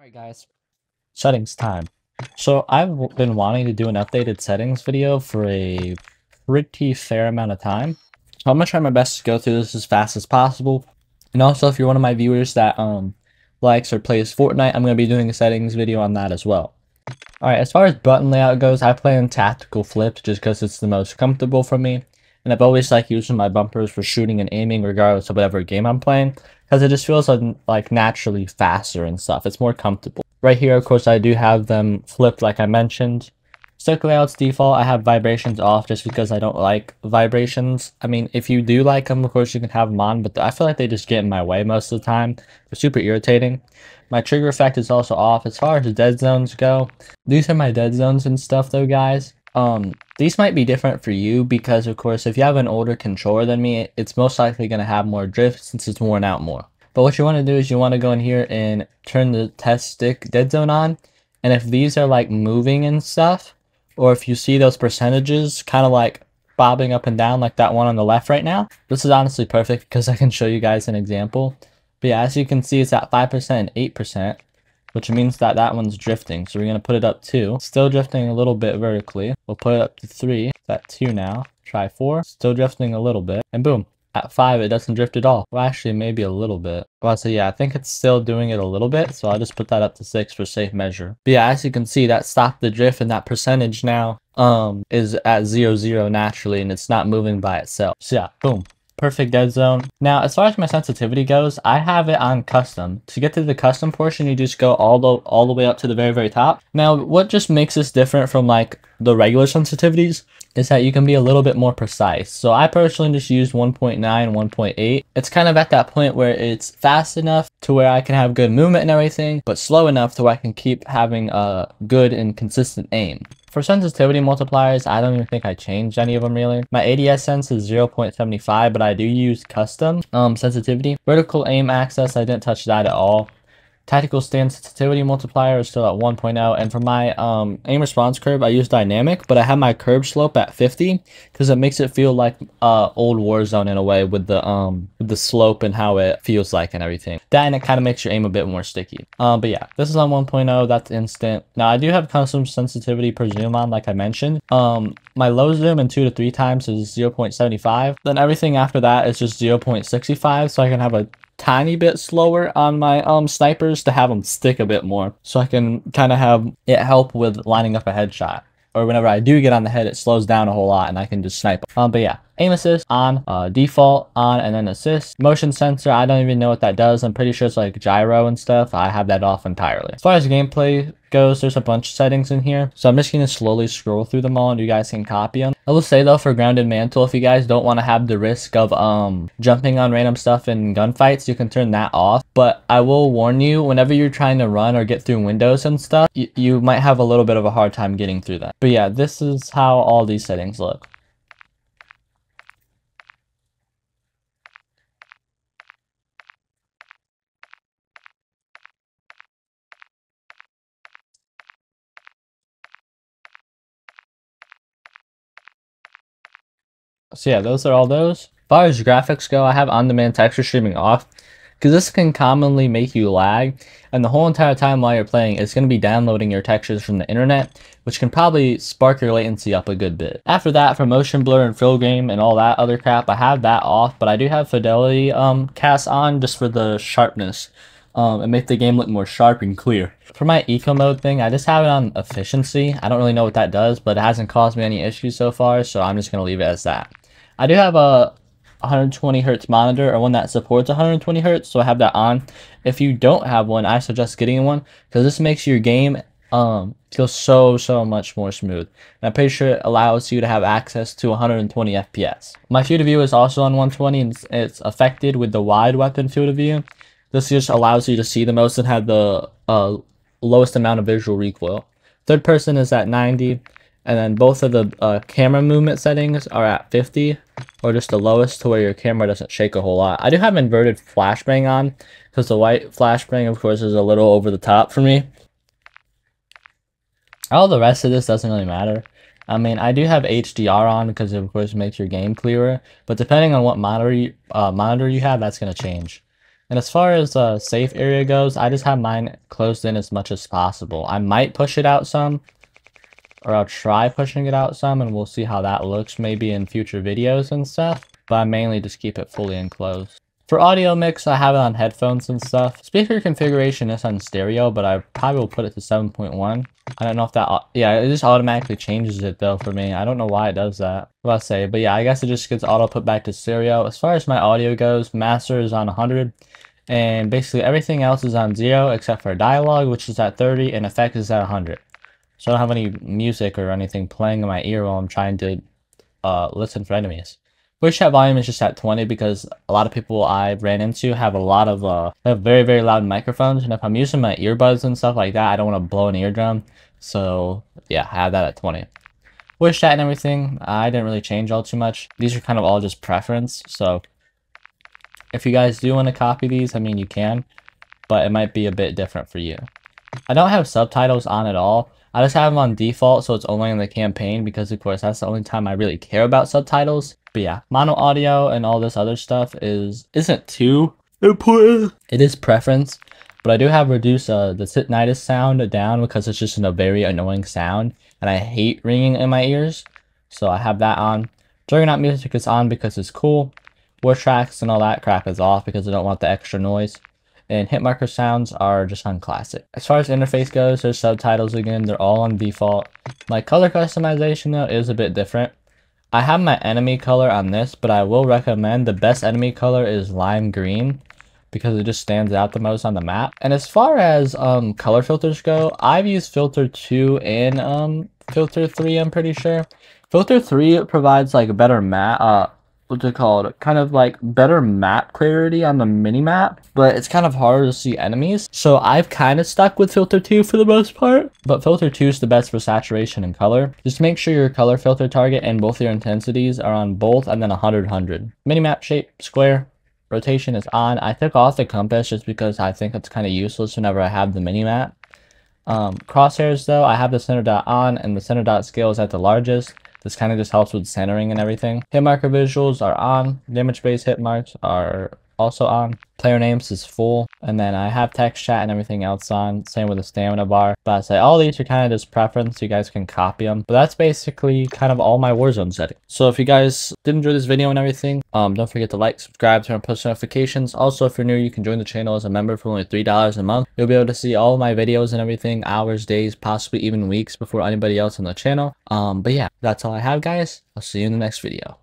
Alright guys, settings time. So I've been wanting to do an updated settings video for a pretty fair amount of time. So I'm gonna try my best to go through this as fast as possible. And also if you're one of my viewers that um likes or plays Fortnite, I'm gonna be doing a settings video on that as well. Alright, as far as button layout goes, I play in tactical flipped just because it's the most comfortable for me. And I've always liked using my bumpers for shooting and aiming regardless of whatever game I'm playing because it just feels like naturally faster and stuff. It's more comfortable. Right here, of course, I do have them flipped like I mentioned. Stick layouts default, I have vibrations off just because I don't like vibrations. I mean, if you do like them, of course, you can have them on, but I feel like they just get in my way most of the time. They're super irritating. My trigger effect is also off. As far as dead zones go, these are my dead zones and stuff though, guys. Um, these might be different for you because, of course, if you have an older controller than me, it's most likely going to have more drift since it's worn out more. But what you want to do is you want to go in here and turn the test stick dead zone on. And if these are like moving and stuff, or if you see those percentages kind of like bobbing up and down like that one on the left right now, this is honestly perfect because I can show you guys an example. But yeah, as you can see, it's at 5% and 8% which means that that one's drifting. So we're going to put it up 2. Still drifting a little bit vertically. We'll put it up to 3. It's at 2 now. Try 4. Still drifting a little bit. And boom. At 5, it doesn't drift at all. Well, actually, maybe a little bit. Well, so yeah, I think it's still doing it a little bit. So I'll just put that up to 6 for safe measure. But yeah, as you can see, that stopped the drift and that percentage now um is at 0, 0 naturally and it's not moving by itself. So yeah, boom perfect dead zone. Now, as far as my sensitivity goes, I have it on custom. To get to the custom portion, you just go all the all the way up to the very, very top. Now, what just makes this different from like the regular sensitivities is that you can be a little bit more precise. So I personally just use 1.9, 1.8. It's kind of at that point where it's fast enough to where I can have good movement and everything, but slow enough to where I can keep having a good and consistent aim. For sensitivity multipliers, I don't even think I changed any of them really. My ADS sense is 0.75, but I do use custom um, sensitivity. Vertical aim axis, I didn't touch that at all. Tactical stance sensitivity multiplier is still at 1.0. And for my um, aim response curve, I use dynamic, but I have my curve slope at 50 because it makes it feel like uh, old Warzone in a way with the um the slope and how it feels like and everything. That and it kind of makes your aim a bit more sticky. Um, but yeah, this is on 1.0. That's instant. Now I do have custom sensitivity per zoom on, like I mentioned. Um, my low zoom in two to three times is 0.75. Then everything after that is just 0.65, so I can have a tiny bit slower on my um snipers to have them stick a bit more so I can kind of have it help with lining up a headshot. Or whenever I do get on the head it slows down a whole lot and I can just snipe um but yeah aim assist on uh, default on and then assist motion sensor I don't even know what that does I'm pretty sure it's like gyro and stuff I have that off entirely as far as gameplay goes, there's a bunch of settings in here. So I'm just going to slowly scroll through them all and you guys can copy them. I will say though, for grounded mantle, if you guys don't want to have the risk of um jumping on random stuff in gunfights, you can turn that off. But I will warn you, whenever you're trying to run or get through windows and stuff, you might have a little bit of a hard time getting through that. But yeah, this is how all these settings look. So yeah, those are all those. As far as graphics go, I have on-demand texture streaming off because this can commonly make you lag and the whole entire time while you're playing it's going to be downloading your textures from the internet which can probably spark your latency up a good bit. After that for motion blur and film grain and all that other crap I have that off but I do have fidelity um, cast on just for the sharpness um, and make the game look more sharp and clear. For my eco mode thing, I just have it on efficiency. I don't really know what that does, but it hasn't caused me any issues so far, so I'm just going to leave it as that. I do have a 120 hertz monitor or one that supports 120 hertz, so I have that on. If you don't have one, I suggest getting one because this makes your game um feel so so much more smooth. And I'm pretty sure it allows you to have access to 120 FPS. My field of view is also on 120 and it's affected with the wide weapon field of view. This just allows you to see the most and have the uh, lowest amount of visual recoil. Third person is at 90 and then both of the uh, camera movement settings are at 50 or just the lowest to where your camera doesn't shake a whole lot. I do have inverted flashbang on because the white flashbang of course is a little over the top for me. All the rest of this doesn't really matter. I mean, I do have HDR on because it of course makes your game clearer, but depending on what monitor you, uh, monitor you have, that's going to change. And as far as uh, safe area goes, I just have mine closed in as much as possible. I might push it out some, or I'll try pushing it out some, and we'll see how that looks maybe in future videos and stuff. But I mainly just keep it fully enclosed. For audio mix, I have it on headphones and stuff. Speaker configuration is on stereo, but I probably will put it to 7.1. I don't know if that, yeah, it just automatically changes it though for me. I don't know why it does that. What I say, but yeah, I guess it just gets auto put back to stereo. As far as my audio goes, master is on 100, and basically everything else is on zero except for dialogue, which is at 30, and effect is at 100. So I don't have any music or anything playing in my ear while I'm trying to uh, listen for enemies. Voice chat volume is just at 20 because a lot of people I ran into have a lot of uh have very very loud microphones. And if I'm using my earbuds and stuff like that I don't want to blow an eardrum. So yeah I have that at 20 voice chat and everything. I didn't really change all too much. These are kind of all just preference. So if you guys do want to copy these I mean you can but it might be a bit different for you. I don't have subtitles on at all I just have them on default so it's only in the campaign because of course that's the only time I really care about subtitles but yeah, mono audio and all this other stuff is isn't too important. It is preference, but I do have reduced uh, the tinnitus sound down because it's just a very annoying sound, and I hate ringing in my ears. So I have that on. Juggernaut music is on because it's cool. War tracks and all that crap is off because I don't want the extra noise. And hit marker sounds are just on classic. As far as interface goes, there's subtitles again. They're all on default. My color customization though is a bit different. I have my enemy color on this, but I will recommend the best enemy color is lime green because it just stands out the most on the map. And as far as um, color filters go, I've used filter 2 and um, filter 3, I'm pretty sure. Filter 3 provides like a better map, uh, what's it called? Kind of like better map clarity on the mini map, but it's kind of hard to see enemies. So I've kind of stuck with filter 2 for the most part, but filter 2 is the best for saturation and color. Just make sure your color filter target and both your intensities are on both and then 100 100. Minimap shape, square, rotation is on. I took off the compass just because I think it's kind of useless whenever I have the minimap. Um, crosshairs though, I have the center dot on and the center dot scale is at the largest. This kind of just helps with centering and everything. Hit marker visuals are on. Damage based hit marks are also on. Player names is full. And then I have text chat and everything else on. Same with the stamina bar. But I say all these are kind of just preference. You guys can copy them. But that's basically kind of all my Warzone settings. So if you guys did enjoy this video and everything, um, don't forget to like, subscribe, turn on post notifications. Also, if you're new, you can join the channel as a member for only $3 a month. You'll be able to see all my videos and everything, hours, days, possibly even weeks before anybody else on the channel. Um, but yeah, that's all I have, guys. I'll see you in the next video.